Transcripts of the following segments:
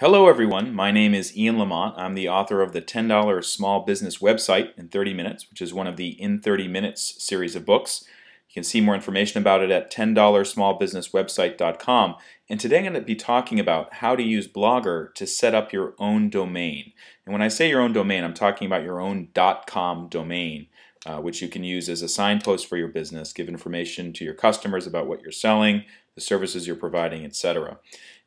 Hello everyone, my name is Ian Lamont. I'm the author of the $10 Small Business Website in 30 Minutes, which is one of the In 30 Minutes series of books. You can see more information about it at $10smallbusinesswebsite.com. And today I'm going to be talking about how to use Blogger to set up your own domain. And when I say your own domain, I'm talking about your own .com domain, uh, which you can use as a signpost for your business, give information to your customers about what you're selling, the services you're providing, etc.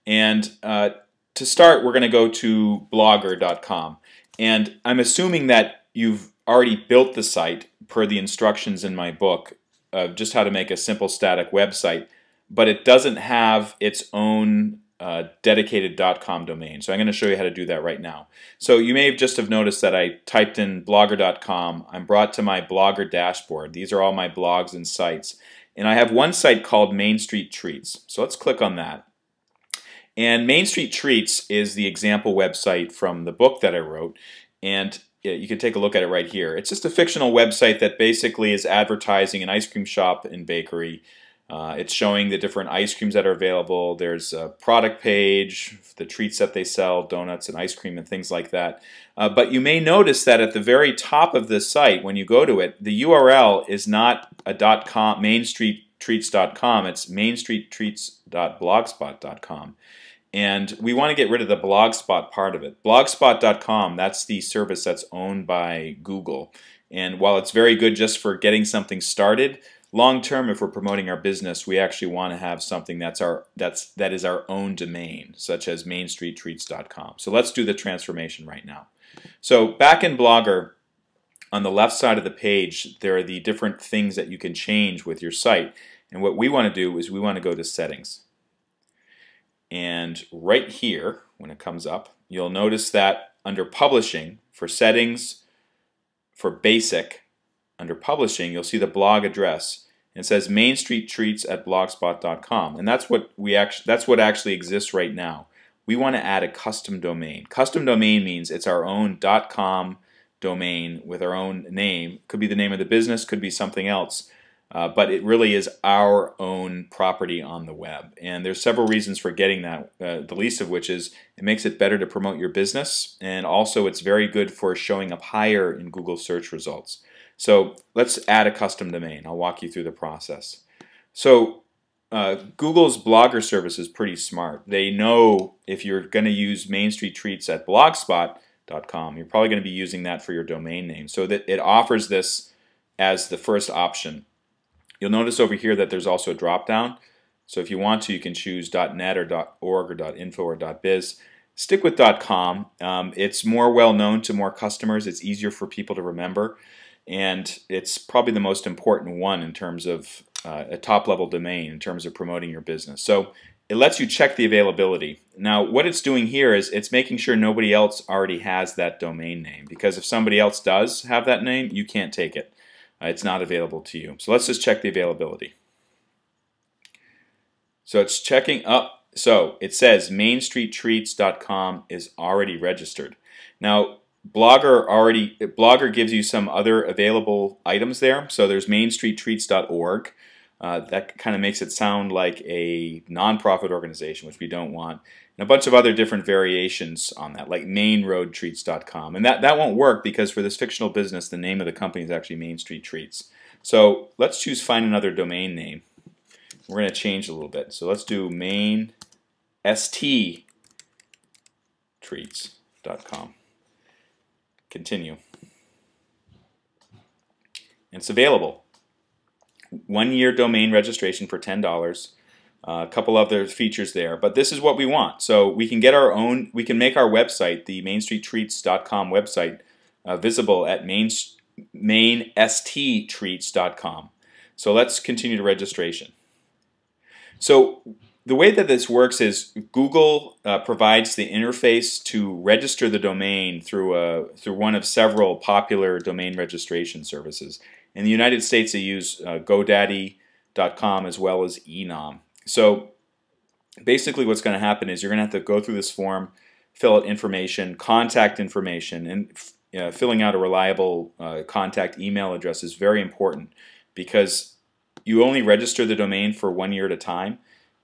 And uh, to start, we're going to go to blogger.com. And I'm assuming that you've already built the site per the instructions in my book of just how to make a simple static website, but it doesn't have its own uh, dedicated .com domain. So I'm going to show you how to do that right now. So you may have just have noticed that I typed in blogger.com. I'm brought to my blogger dashboard. These are all my blogs and sites. And I have one site called Main Street Treats. So let's click on that. And Main Street Treats is the example website from the book that I wrote. And you can take a look at it right here. It's just a fictional website that basically is advertising an ice cream shop and bakery. Uh, it's showing the different ice creams that are available. There's a product page, the treats that they sell, donuts and ice cream and things like that. Uh, but you may notice that at the very top of the site, when you go to it, the URL is not a .com, mainstreettreats.com. It's mainstreettreats.blogspot.com. And we want to get rid of the Blogspot part of it. Blogspot.com, that's the service that's owned by Google. And while it's very good just for getting something started, long term if we're promoting our business, we actually want to have something that's our that's that is our own domain, such as mainstreettreats.com. So let's do the transformation right now. So back in Blogger, on the left side of the page, there are the different things that you can change with your site. And what we want to do is we want to go to settings. And right here, when it comes up, you'll notice that under publishing, for settings, for basic, under publishing, you'll see the blog address. It says Main Street Treats at blogspot.com. And that's what we actually that's what actually exists right now. We want to add a custom domain. Custom domain means it's our own .com domain with our own name. Could be the name of the business, could be something else. Uh, but it really is our own property on the web. And there's several reasons for getting that, uh, the least of which is it makes it better to promote your business, and also it's very good for showing up higher in Google search results. So let's add a custom domain. I'll walk you through the process. So uh, Google's Blogger service is pretty smart. They know if you're going to use Main Street Treats at blogspot.com, you're probably going to be using that for your domain name. So that it offers this as the first option. You'll notice over here that there's also a drop down. So if you want to, you can choose .net or .org or .info or .biz. Stick with .com. Um, it's more well known to more customers. It's easier for people to remember. And it's probably the most important one in terms of uh, a top level domain in terms of promoting your business. So it lets you check the availability. Now, what it's doing here is it's making sure nobody else already has that domain name because if somebody else does have that name, you can't take it Uh, it's not available to you. So let's just check the availability. So it's checking up. So it says mainstreettreats.com is already registered. Now, Blogger already Blogger gives you some other available items there. So there's mainstreettreats.org. Uh, that kind of makes it sound like a nonprofit organization, which we don't want and a bunch of other different variations on that, like mainroadtreats.com. And that, that won't work because for this fictional business, the name of the company is actually Main Street Treats. So let's choose find another domain name. We're going to change a little bit. So let's do main. Continue. It's available. One year domain registration for $10 a couple other features there, but this is what we want. So we can get our own, we can make our website, the mainstreettreats.com website, uh, visible at main, mainsttreats.com. So let's continue to registration. So the way that this works is Google uh, provides the interface to register the domain through a through one of several popular domain registration services. In the United States, they use uh, GoDaddy.com as well as eNom. So basically what's going to happen is you're going to have to go through this form, fill out information, contact information, and filling out a reliable uh, contact email address is very important because you only register the domain for one year at a time.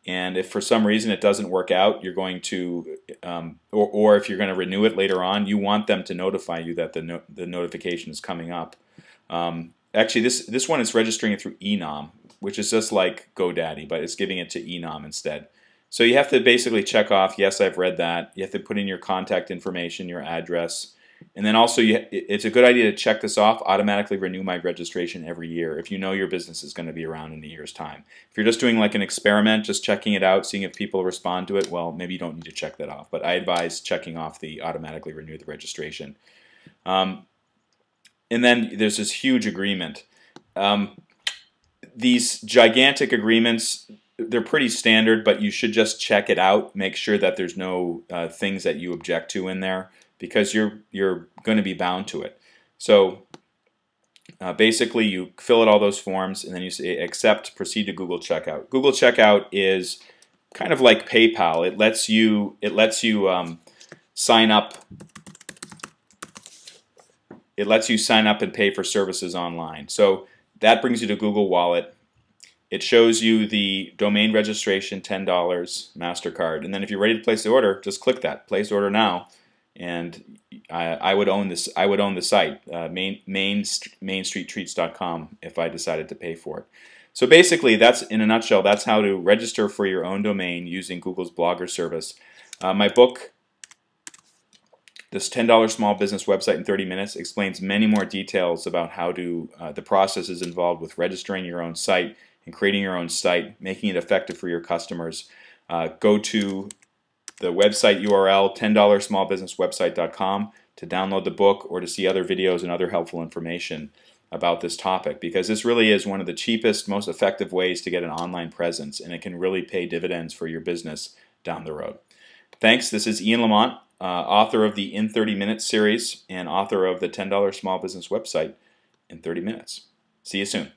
And if for some reason it doesn't work out, you're going to, um, or, or if you're going to renew it later on, you want them to notify you that the, no, the notification is coming up. Um, actually, this, this one is registering it through eNom, which is just like GoDaddy, but it's giving it to eNom instead. So you have to basically check off, yes, I've read that. You have to put in your contact information, your address, and then also, you, it's a good idea to check this off, automatically renew my registration every year if you know your business is going to be around in a year's time. If you're just doing like an experiment, just checking it out, seeing if people respond to it, well, maybe you don't need to check that off. But I advise checking off the automatically renew the registration. Um, and then there's this huge agreement. Um, these gigantic agreements, they're pretty standard, but you should just check it out. Make sure that there's no uh, things that you object to in there because you're you're going to be bound to it. So uh, basically, you fill out all those forms and then you say accept, proceed to Google Checkout. Google Checkout is kind of like PayPal. It lets you it lets you um, sign up. It lets you sign up and pay for services online. So that brings you to Google Wallet. It shows you the domain registration, $10, MasterCard. And then if you're ready to place the order, just click that, place order now and I, I, would own this. I would own the site, uh, main, main mainstreettreats.com, if I decided to pay for it. So basically, that's in a nutshell. That's how to register for your own domain using Google's Blogger service. Uh, my book, this $10 small business website in 30 minutes, explains many more details about how to uh, the processes involved with registering your own site and creating your own site, making it effective for your customers. Uh, go to the website URL, $10smallbusinesswebsite.com to download the book or to see other videos and other helpful information about this topic because this really is one of the cheapest, most effective ways to get an online presence and it can really pay dividends for your business down the road. Thanks. This is Ian Lamont, uh, author of the In 30 Minutes series and author of the $10 Small Business Website in 30 Minutes. See you soon.